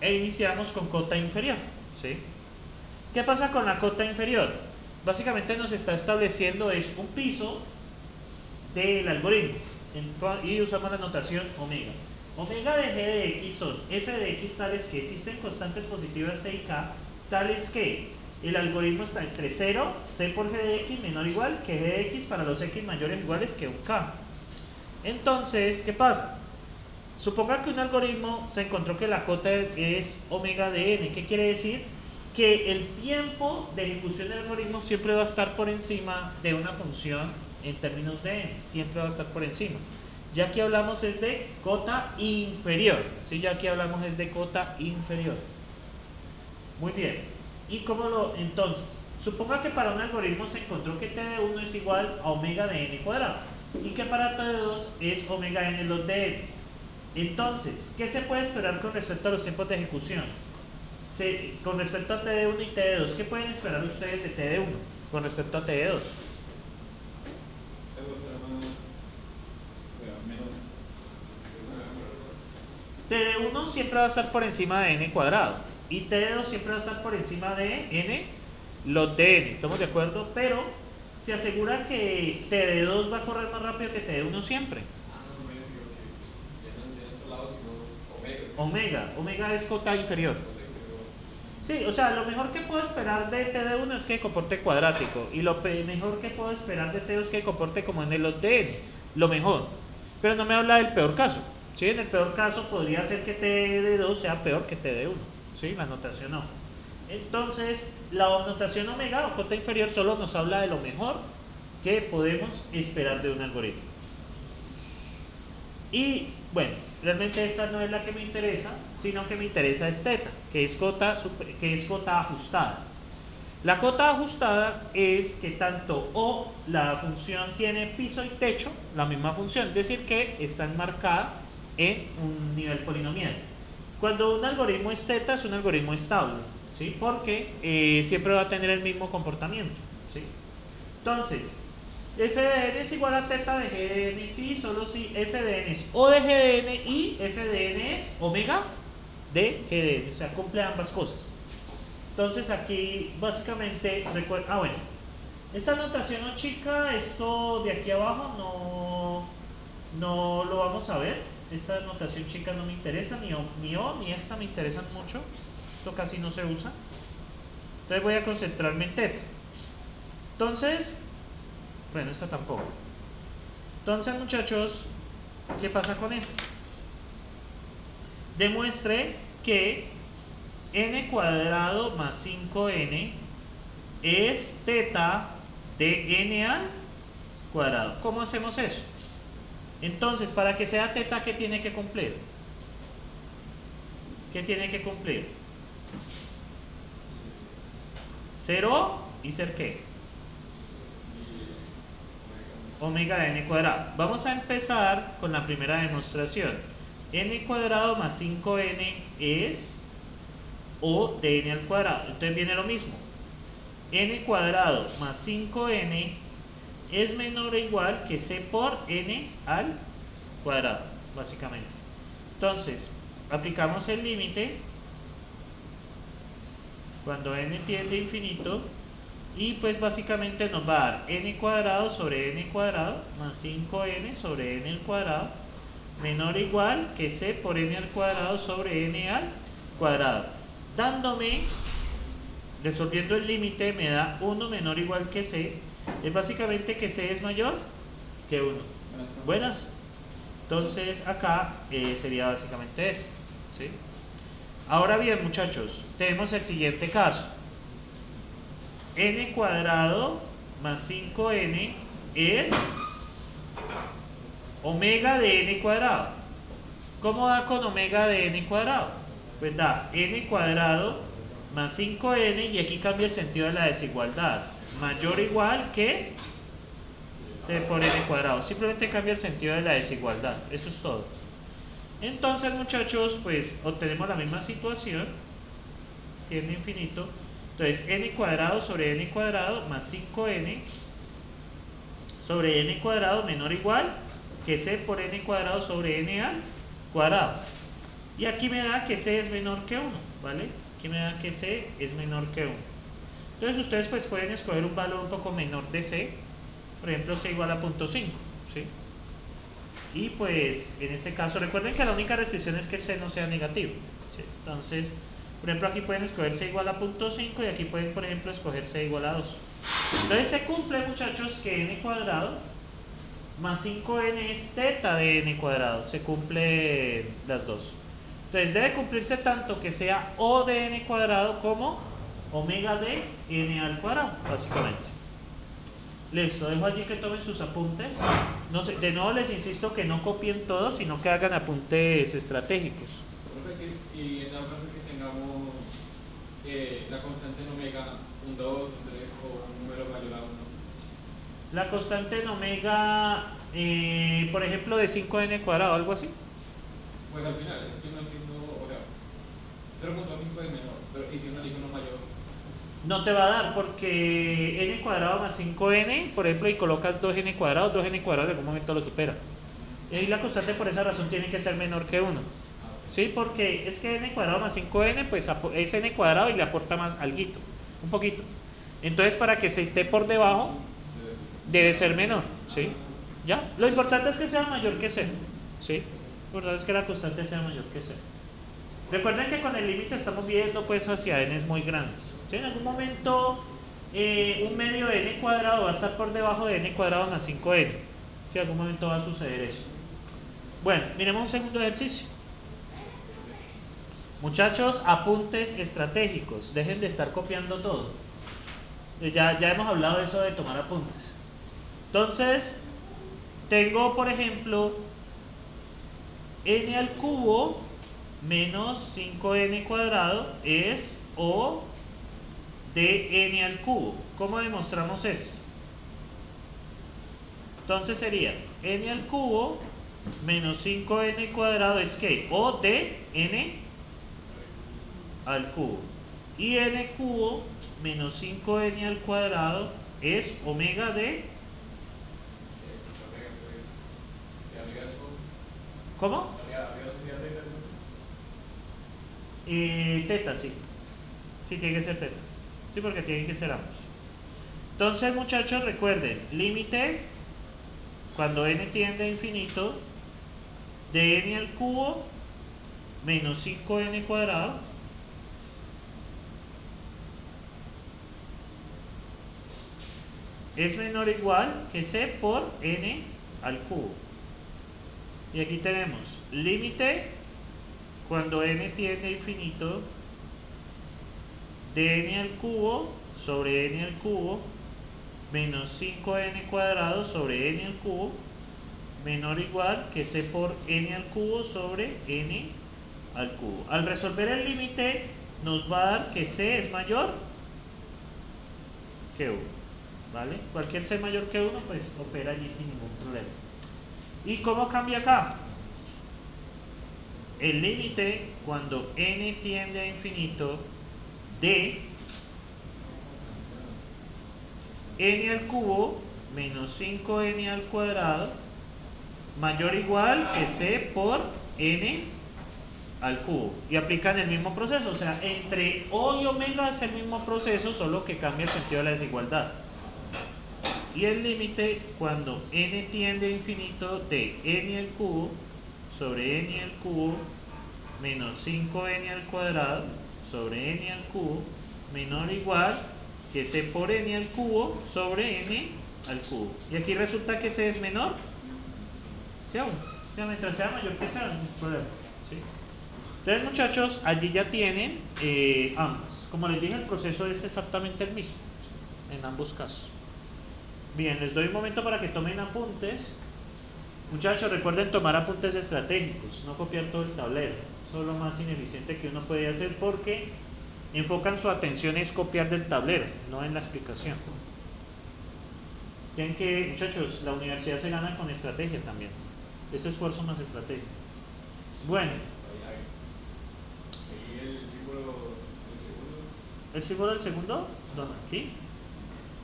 e iniciamos con cota inferior. ¿sí? ¿Qué pasa con la cota inferior? Básicamente nos está estableciendo es un piso del algoritmo y usamos la notación omega. Omega de g de x son f de x tales que existen constantes positivas c y k tales que el algoritmo está entre 0, c por g de x menor o igual que g de x para los x mayores o iguales que un k. Entonces, ¿qué pasa? Suponga que un algoritmo se encontró que la cota es omega de n. ¿Qué quiere decir? Que el tiempo de ejecución del algoritmo siempre va a estar por encima de una función en términos de n. Siempre va a estar por encima. Ya que hablamos es de cota inferior. ¿sí? Ya aquí hablamos es de cota inferior. Muy bien. ¿Y cómo lo...? Entonces, suponga que para un algoritmo se encontró que t de 1 es igual a omega de n cuadrado. Y que para t de 2 es omega n log de n. Entonces, ¿qué se puede esperar con respecto a los tiempos de ejecución? con respecto a TD1 y TD2, ¿qué pueden esperar ustedes de TD1 con respecto a TD2? TD1 siempre va a estar por encima de n cuadrado y TD2 siempre va a estar por encima de n los de n, ¿estamos de acuerdo? Pero se asegura que TD2 va a correr más rápido que TD1 siempre. Omega, omega es cota inferior. Sí, o sea, lo mejor que puedo esperar de TD1 es que comporte cuadrático. Y lo mejor que puedo esperar de T2 es que comporte como en el n. Lo mejor. Pero no me habla del peor caso. ¿sí? En el peor caso podría ser que TD2 sea peor que TD1. ¿sí? La notación no. Entonces, la notación omega o cota inferior solo nos habla de lo mejor que podemos esperar de un algoritmo. Y bueno, realmente esta no es la que me interesa, sino que me interesa es teta, que es cota, que es cota ajustada. La cota ajustada es que tanto o la función tiene piso y techo, la misma función, es decir, que está enmarcada en un nivel polinomial. Cuando un algoritmo es teta, es un algoritmo estable, ¿sí? porque eh, siempre va a tener el mismo comportamiento. ¿sí? Entonces, f de n es igual a teta de g de n, sí, solo si f de n es o de g de n y f de n es omega de g de n, o sea, cumple ambas cosas. Entonces aquí básicamente, recuerda, ah bueno, esta notación no chica, esto de aquí abajo no, no lo vamos a ver, esta notación chica no me interesa, ni o, ni o ni esta me interesan mucho, esto casi no se usa. Entonces voy a concentrarme en teta. Entonces, bueno, esta tampoco. Entonces, muchachos, ¿qué pasa con esto? Demuestre que n cuadrado más 5n es teta de n al cuadrado. ¿Cómo hacemos eso? Entonces, para que sea teta, ¿qué tiene que cumplir? ¿Qué tiene que cumplir? ¿Cero y ser qué? Omega n cuadrado. Vamos a empezar con la primera demostración. n cuadrado más 5n es o de n al cuadrado. Entonces viene lo mismo. n cuadrado más 5n es menor o igual que c por n al cuadrado, básicamente. Entonces, aplicamos el límite cuando n tiende a infinito y pues básicamente nos va a dar n cuadrado sobre n cuadrado más 5n sobre n al cuadrado menor o igual que c por n al cuadrado sobre n al cuadrado. Dándome, resolviendo el límite, me da 1 menor o igual que c. Es básicamente que c es mayor que 1. Buenas. Entonces acá eh, sería básicamente esto. ¿sí? Ahora bien muchachos, tenemos el siguiente caso n cuadrado más 5n es omega de n cuadrado. ¿Cómo da con omega de n cuadrado? Pues da n cuadrado más 5n y aquí cambia el sentido de la desigualdad. Mayor o igual que c por n cuadrado. Simplemente cambia el sentido de la desigualdad. Eso es todo. Entonces muchachos, pues obtenemos la misma situación. Tiene infinito entonces, n cuadrado sobre n cuadrado más 5n sobre n cuadrado menor o igual que c por n cuadrado sobre n al cuadrado. Y aquí me da que C es menor que 1, ¿vale? Aquí me da que C es menor que 1. Entonces ustedes pues pueden escoger un valor un poco menor de C, por ejemplo C igual a 0.5, ¿sí? Y pues en este caso recuerden que la única restricción es que el C no sea negativo, ¿sí? Entonces, por ejemplo aquí pueden escoger C igual a 0.5 y aquí pueden por ejemplo escoger C igual a 2. Entonces se cumple muchachos que n cuadrado más 5n es teta de n cuadrado, se cumple las dos. Entonces debe cumplirse tanto que sea O de n cuadrado como omega de n al cuadrado, básicamente. Listo, dejo allí que tomen sus apuntes. No sé, de nuevo les insisto que no copien todo, sino que hagan apuntes estratégicos. Y en tengamos eh, la constante en omega, un 2, un 3 o un número mayor a 1. La constante en omega, eh, por ejemplo, de 5n cuadrado, algo así. Pues al final, es que no entiendo, o sea, 0.5 es menor, pero ¿y si uno elige uno mayor? No te va a dar porque n cuadrado más 5n, por ejemplo, y colocas 2n cuadrado, 2n cuadrado en algún momento lo supera. Y la constante por esa razón tiene que ser menor que 1. ¿Sí? Porque es que n cuadrado más 5n, pues es n cuadrado y le aporta más alguito, un poquito. Entonces, para que se esté por debajo, debe ser menor, ¿sí? ¿Ya? Lo importante es que sea mayor que 0, ¿sí? Lo importante es que la constante sea mayor que 0. Recuerden que con el límite estamos viendo pues hacia n muy grandes. ¿sí? En algún momento eh, un medio de n cuadrado va a estar por debajo de n cuadrado más 5n. ¿sí? En algún momento va a suceder eso. Bueno, miremos un segundo ejercicio. Muchachos, apuntes estratégicos. Dejen de estar copiando todo. Eh, Ya, ya hemos hablado de eso de tomar apuntes. Entonces, tengo, por ejemplo, n al cubo menos 5n cuadrado es o de n al cubo. ¿Cómo demostramos eso? Entonces sería n al cubo menos 5n cuadrado es que o de n al cubo. Y n cubo menos 5n al cuadrado es omega de... ¿Cómo? Eh, teta, sí. Sí, tiene que ser teta. Sí, porque tienen que ser ambos. Entonces, muchachos, recuerden, límite cuando n tiende a infinito de n al cubo menos 5n cuadrado es menor o igual que c por n al cubo. Y aquí tenemos límite cuando n tiende a infinito de n al cubo sobre n al cubo menos 5n cuadrado sobre n al cubo menor o igual que c por n al cubo sobre n al cubo. Al resolver el límite nos va a dar que c es mayor que 1. ¿Vale? Cualquier c mayor que 1 pues opera allí sin ningún problema. ¿Y cómo cambia acá? El límite cuando n tiende a infinito de n al cubo menos 5n al cuadrado mayor o igual que c por n al cubo y aplican el mismo proceso, o sea, entre O y omega es el mismo proceso, solo que cambia el sentido de la desigualdad. Y el límite cuando n tiende a infinito de n al cubo sobre n al cubo menos 5n al cuadrado sobre n al cubo menor o igual que c por n al cubo sobre n al cubo. Y aquí resulta que c es menor que 1. Ya, mientras sea mayor que. ¿sí? Entonces, muchachos, allí ya tienen eh, ambas. Como les dije, el proceso es exactamente el mismo en ambos casos. Bien, les doy un momento para que tomen apuntes. Muchachos, recuerden tomar apuntes estratégicos, no copiar todo el tablero. Eso es lo más ineficiente que uno puede hacer porque enfocan su atención es copiar del tablero, no en la explicación. Tienen que, muchachos, la universidad se gana con estrategia también. Este esfuerzo más estrategia. Bueno, el símbolo del segundo, ¿el? ¿Dónde? ¿Aquí?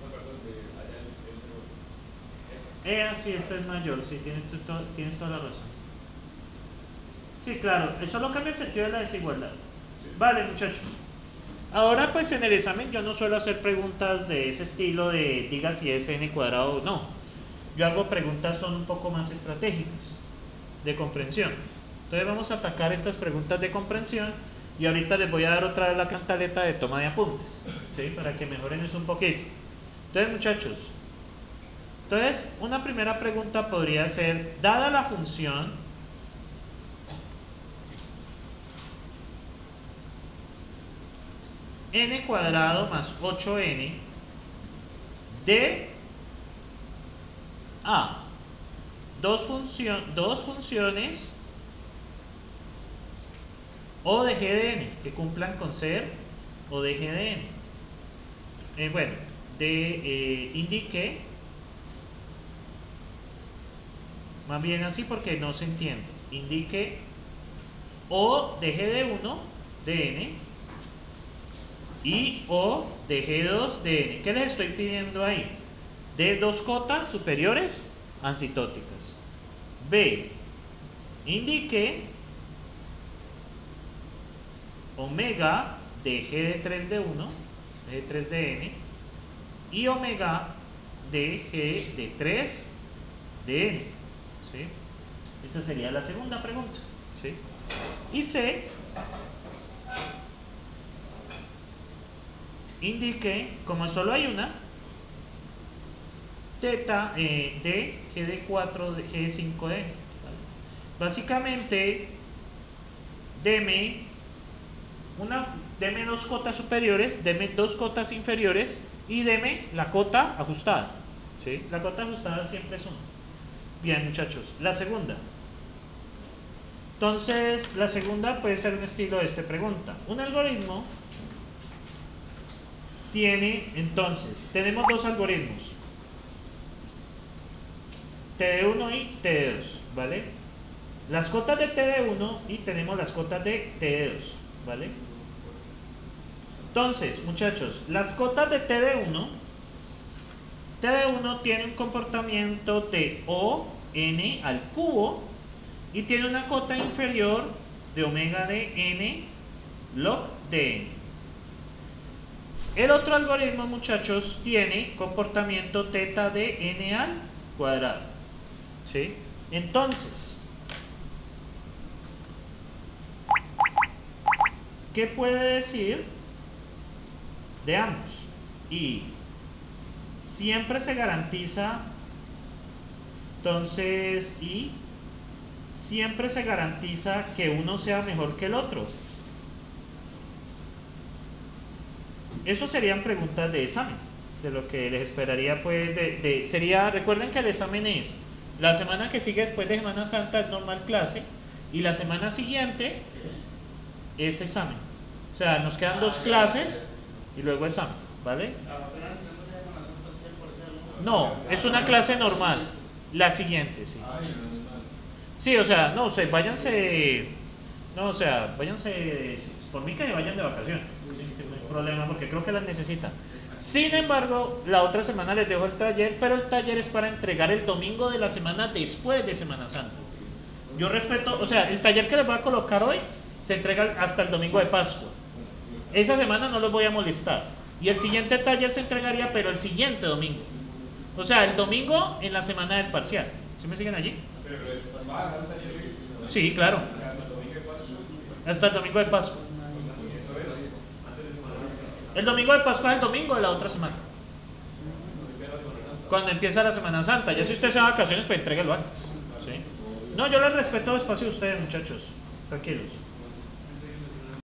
no, perdón, de allá el, Eh, sí, este es mayor, sí, tienes, to- tienes toda la razón. Sí, claro, eso lo cambia el sentido de la desigualdad. Vale, muchachos. Ahora, pues en el examen yo no suelo hacer preguntas de ese estilo de diga si es n cuadrado o no. Yo hago preguntas son un poco más estratégicas, de comprensión. Entonces vamos a atacar estas preguntas de comprensión y ahorita les voy a dar otra vez la cantaleta de toma de apuntes, ¿sí? Para que mejoren eso un poquito. Entonces, muchachos, entonces una primera pregunta podría ser, dada la función n cuadrado más 8n de a dos, dos funciones o de g de n que cumplan con ser o de g. Eh, bueno, de eh, indique más bien así porque no se entiende. Indique o de g de 1 de n y o de G2 de N. ¿Qué les estoy pidiendo ahí? De dos cotas superiores ancitóticas. B. Indique omega de G de 3 de 1, de 3 de N, y omega de G de 3 de N. ¿sí? Esa sería la segunda pregunta. ¿sí? Y C indique, como solo hay una, teta eh, de G de 4, de G de 5 de Básicamente, deme, una, deme dos cotas superiores, deme dos cotas inferiores y deme la cota ajustada. ¿sí? La cota ajustada siempre es 1. Bien, muchachos. La segunda. Entonces, la segunda puede ser un estilo de esta pregunta. Un algoritmo tiene, entonces, tenemos dos algoritmos. TD1 y TD2, ¿vale? Las cotas de TD1 y tenemos las cotas de TD2, ¿vale? Entonces, muchachos, las cotas de TD1, TD1 tiene un comportamiento de O, N al cubo y tiene una cota inferior de omega de N log de N. El otro algoritmo, muchachos, tiene comportamiento teta de n al cuadrado. ¿Sí? Entonces, ¿qué puede decir de ambos? Y siempre se garantiza, entonces, y siempre se garantiza que uno sea mejor que el otro. Eso serían preguntas de examen, de lo que les esperaría pues de, sería, recuerden que el examen es la semana que sigue después de Semana Santa es normal clase y la semana siguiente es examen. O sea, nos quedan dos clases y luego examen, ¿vale? No, es una clase normal. La siguiente, sí. Sí, o sea, no, o sea, váyanse, no, o sea, váyanse, por mí que vayan de vacaciones problema porque creo que las necesitan. Sin embargo, la otra semana les dejo el taller, pero el taller es para entregar el domingo de la semana después de Semana Santa. Yo respeto, o sea, el taller que les voy a colocar hoy se entrega hasta el domingo de Pascua. Esa semana no los voy a molestar. Y el siguiente taller se entregaría, pero el siguiente domingo. O sea, el domingo en la semana del parcial. ¿Sí me siguen allí? Sí, claro. Hasta el domingo de Pascua. El domingo de Pascua es el domingo de la otra semana. Cuando empieza la Semana Santa. Ya si usted se va a vacaciones, pues entréguelo antes. ¿sí? No, yo les respeto espacio a ustedes, muchachos. Tranquilos.